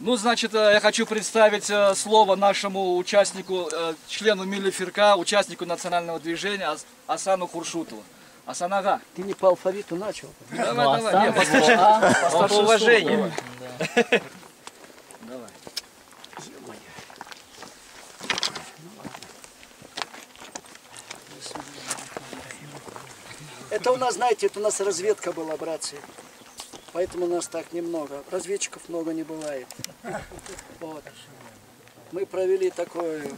Ну, значит, э, я хочу представить э, слово нашему участнику, э, члену Милиферка, участнику национального движения Ас- Асану Хуршутову. Асанага. Ты не по алфавиту начал? Давай, давай. Не, по старшинству. По старшинству. уважению. Давай. Это у нас, знаете, это у нас разведка была, братцы. Поэтому нас так немного. Разведчиков много не бывает. Вот. Мы провели такой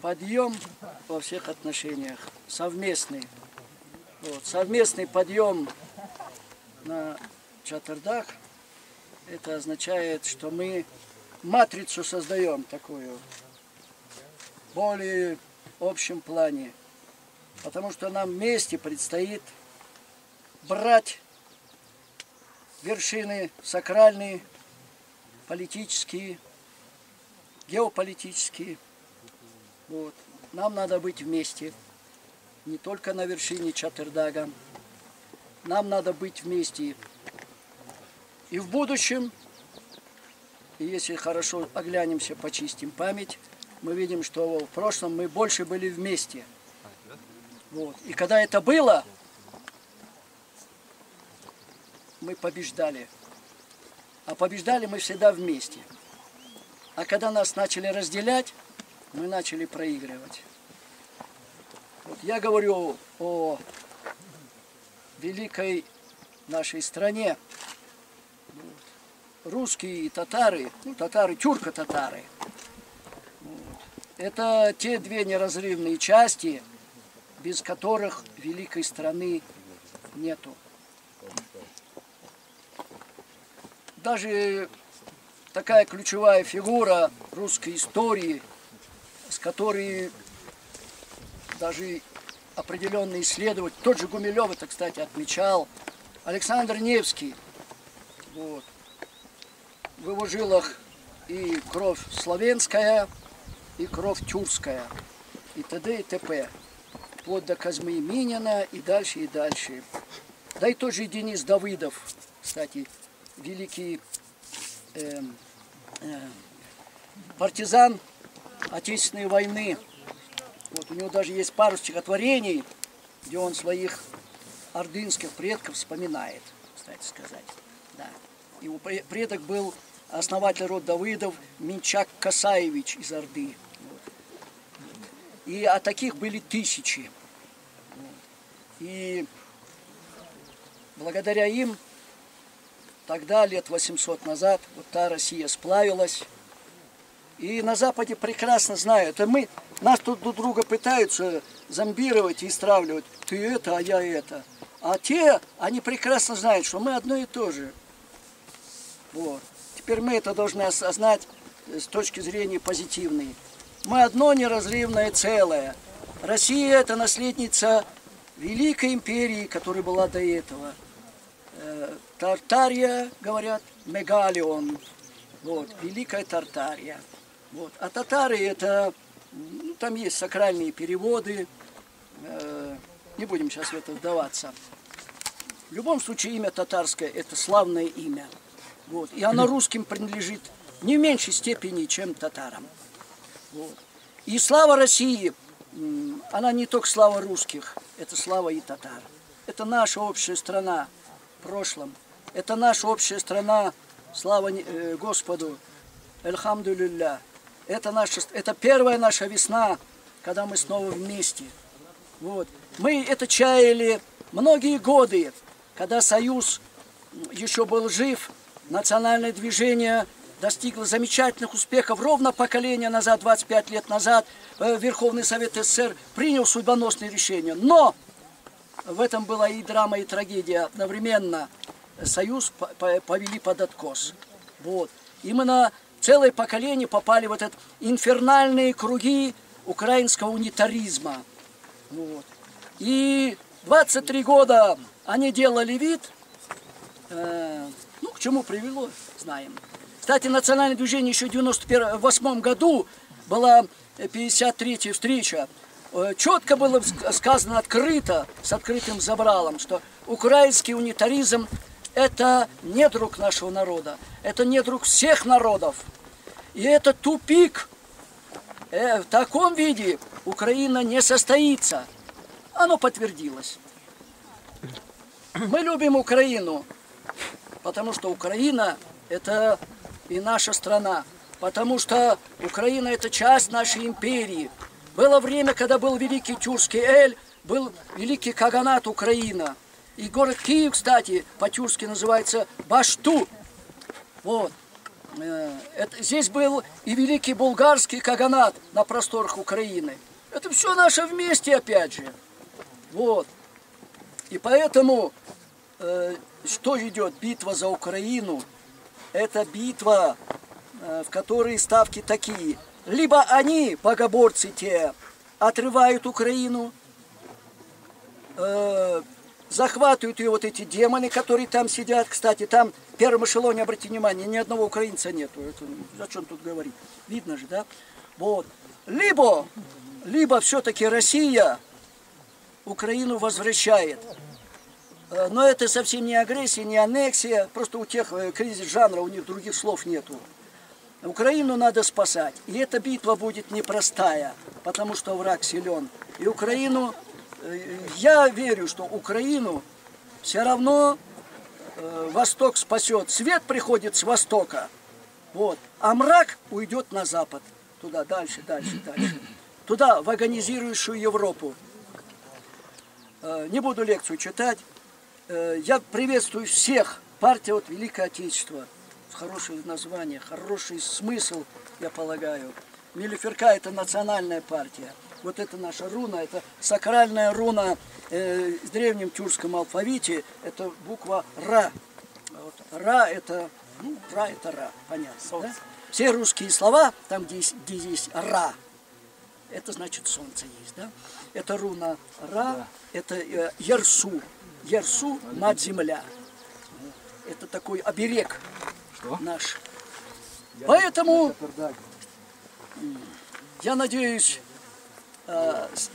подъем во всех отношениях. Совместный. Вот. Совместный подъем на Чатырдах. Это означает, что мы матрицу создаем такую. Более общем плане. Потому что нам вместе предстоит брать вершины сакральные, политические, геополитические. Вот. Нам надо быть вместе, не только на вершине Чатырдага. Нам надо быть вместе и в будущем, и если хорошо оглянемся, почистим память, мы видим, что в прошлом мы больше были вместе. Вот. И когда это было, мы побеждали. А побеждали мы всегда вместе. А когда нас начали разделять, мы начали проигрывать. Вот я говорю о великой нашей стране. Вот. Русские и татары, ну татары, тюрко-татары. Вот. Это те две неразрывные части, без которых великой страны нету. Даже такая ключевая фигура русской истории, с которой даже определенный исследователь, тот же Гумилев это, кстати, отмечал, Александр Невский. Вот. В его жилах и кровь славянская, и кровь тюркская, и т.д. и т.п. Вплоть до Казмы Минина и дальше, и дальше. Да и тот же Денис Давыдов, кстати, великий эм, э, партизан Отечественной войны. Вот у него даже есть пару стихотворений, где он своих ордынских предков вспоминает, кстати сказать. Да. Его пре- предок был основатель рода Давыдов Минчак Касаевич из Орды. И а таких были тысячи. И благодаря им тогда, лет 800 назад, вот та Россия сплавилась. И на Западе прекрасно знают. И мы, нас тут друг друга пытаются зомбировать и стравливать. Ты это, а я это. А те, они прекрасно знают, что мы одно и то же. Вот. Теперь мы это должны осознать с точки зрения позитивной. Мы одно неразрывное целое. Россия это наследница Великой империи, которая была до этого. Э, Тартария, говорят, Мегалион. Вот, Великая Тартария. Вот. А татары это, ну, там есть сакральные переводы, э, не будем сейчас в это вдаваться. В любом случае имя татарское это славное имя. Вот. И оно русским принадлежит не в меньшей степени, чем татарам. Вот. И слава России, она не только слава русских, это слава и татар. Это наша общая страна прошлом. Это наша общая страна, слава э, Господу, Эльхамдулилля. Это, наша, это первая наша весна, когда мы снова вместе. Вот. Мы это чаяли многие годы, когда Союз еще был жив, национальное движение достигло замечательных успехов. Ровно поколение назад, 25 лет назад, э, Верховный Совет СССР принял судьбоносные решения. Но в этом была и драма, и трагедия одновременно. Союз по- по- повели под откос. Вот. Именно целое поколение попали в этот инфернальные круги украинского унитаризма. Вот. И 23 года они делали вид, э, ну, к чему привело, знаем. Кстати, национальное движение еще в 98 году была 53-я встреча. Э, Четко было ск- сказано открыто, с открытым забралом, что украинский унитаризм – это не друг нашего народа. это недруг всех народов. И это тупик. Э, в таком виде Украина не состоится. Оно подтвердилось. Мы любим Украину, потому что Украина – это и наша страна. Потому что Украина – это часть нашей империи. Было время, когда был великий Тюркский Эль, был великий Каганат Украина. И город Киев, кстати, по-тюркски называется Башту. Вот. Э, Это, здесь был и великий булгарский Каганат на просторах Украины. Это все наше вместе, опять же. Вот. И поэтому, э, что идет битва за Украину, это битва, э, в которой ставки такие. Либо они, богоборцы те, отрывают Украину, э, захватывают ее вот эти демоны, которые там сидят. Кстати, там в первом эшелоне, обратите внимание, ни одного украинца нету. Это, о чем тут говорить? Видно же, да? Вот. Либо, либо все-таки Россия Украину возвращает. Э, Но это совсем не агрессия, не аннексия, просто у тех э, кризис жанра, у них других слов нету. Украину надо спасать. И эта битва будет непростая, потому что враг силен. И Украину, э, я верю, что Украину все равно э, Восток спасет. Свет приходит с Востока, вот, а мрак уйдет на Запад. Туда, дальше, дальше, дальше. Туда, в агонизирующую Европу. Э, Не буду лекцию читать. Я приветствую всех. Партия от Великое Отечество. Хорошее название, хороший смысл, я полагаю. Милиферка – это национальная партия. Вот это наша руна, это сакральная руна э, в древнем тюркском алфавите. Это буква Ра. Вот. Ра – это, ну, Ра – это Ра, понятно. Да? Все русские слова, там, где есть, где есть Ра, это значит солнце есть, да? Это руна Ра, это э, Ярсу. Ярсу – мать земля. Это такой оберег наш. Поэтому я надеюсь, э, с,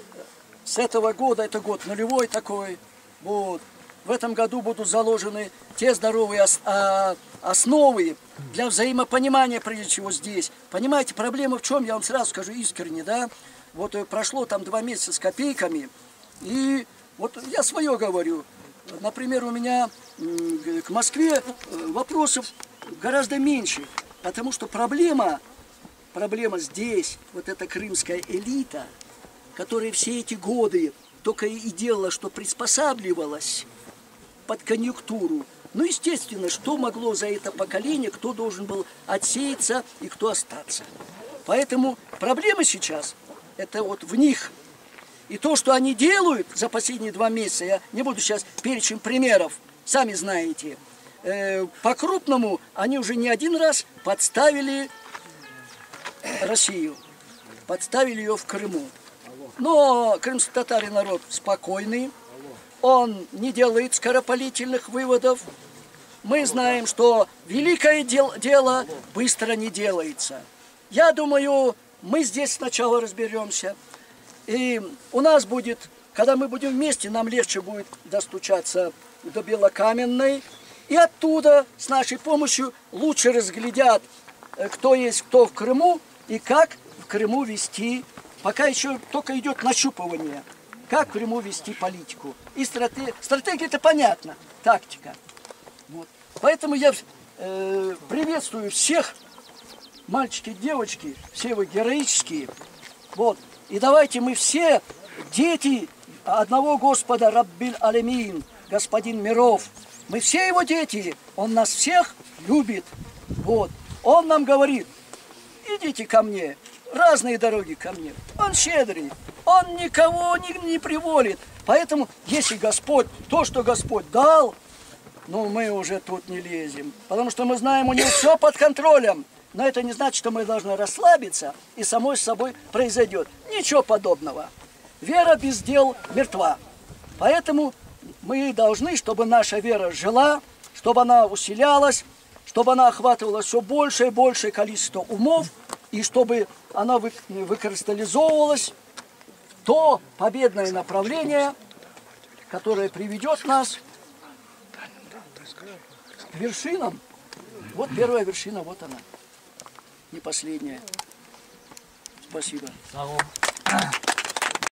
с этого года, это год нулевой такой, вот, в этом году будут заложены те здоровые а, основы для взаимопонимания, прежде всего здесь. Понимаете, проблема в чем, я вам сразу скажу искренне, да? Вот э, прошло там два месяца с копейками, и вот я свое говорю. Например, у меня к Москве э, вопросов гораздо меньше, потому что проблема, проблема здесь, вот эта крымская элита, которая все эти годы только и делала, что приспосабливалась под конъюнктуру. Ну, естественно, что могло за это поколение, кто должен был отсеяться и кто остаться. Поэтому проблема сейчас, это вот в них. И то, что они делают за последние два месяца, я не буду сейчас перечень примеров, сами знаете. Э, По-крупному они уже не один раз подставили Россию, подставили ее в Крыму. Но крымский татарин народ спокойный, он не делает скоропалительных выводов. Мы знаем, что великое дел- дело быстро не делается. Я думаю, мы здесь сначала разберемся. И у нас будет, когда мы будем вместе, нам легче будет достучаться до Белокаменной. И оттуда с нашей помощью лучше разглядят, э, кто есть кто в Крыму и как в Крыму вести. Пока еще только идет нащупывание, как в Крыму вести политику. И стратегия, стратегия это понятно, тактика. Вот. Поэтому я э, приветствую всех, мальчики, девочки, все вы героические. Вот. И давайте мы все дети одного Господа Раббиль Алемин, Господин миров. Мы все его дети, он нас всех любит. Вот. Он нам говорит, идите ко мне, разные дороги ко мне. Он щедрый, он никого не, не приволит. Поэтому, если Господь, то, что Господь дал, ну, мы уже тут не лезем. Потому что мы знаем, у него все под контролем. Но это не значит, что мы должны расслабиться, и самой с собой произойдет. Ничего подобного. Вера без дел мертва. Поэтому мы должны, чтобы наша вера жила, чтобы она усилялась, чтобы она охватывала все большее и большее количество умов, и чтобы она вы- выкристаллизовывалась то победное направление, которое приведет нас к вершинам Вот первая вершина, вот она. Не последняя. Спасибо.